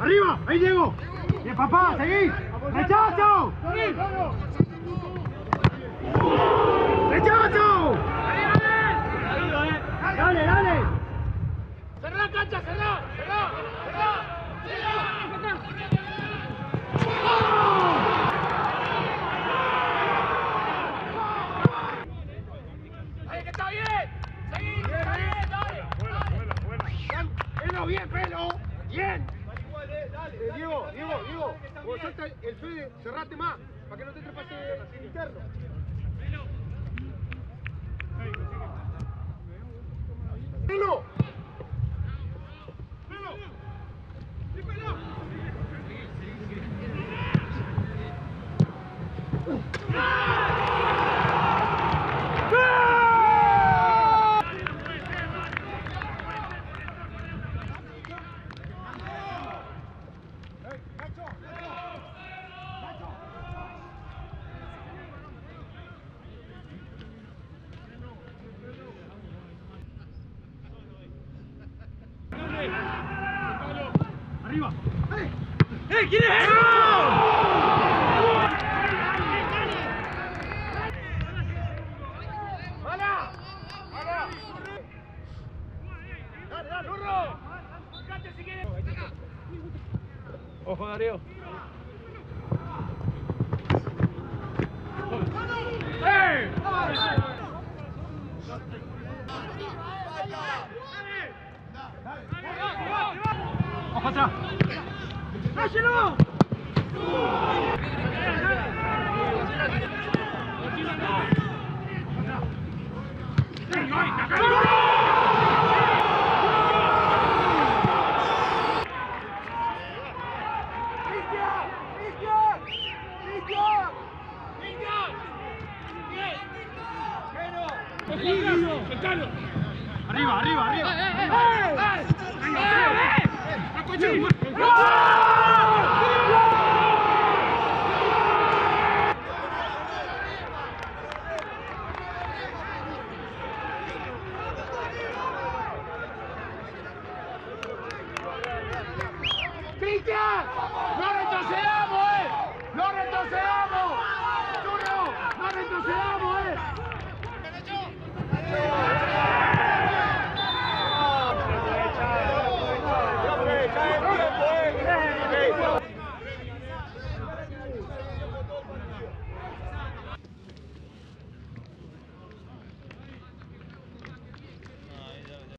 ¡Arriba! ¡Ahí llego! ¡Bien, papá! ¡Seguí! ¡Rechazo! ¡Rechazo! ¡Dale, dale! ¡Cerrá, cancha! ¡Cerrá! ¡Cerrá! ¡Cerrá! Salta el Fede, cerrate más, para que no te entre pase interno. Pelo. Arriba. ¡Eh! ¿Quién es? ¡Hala! ¡Hala! ¡Dale, dale! ¡Burro! Buscate si quieres. Ojo, Darío. ¡Eh! ¡Ojo atrás! ¡Hácelo! Arriba, arriba, arriba. ¡Eh, eh, eh! ¡Eh, eh! Peter!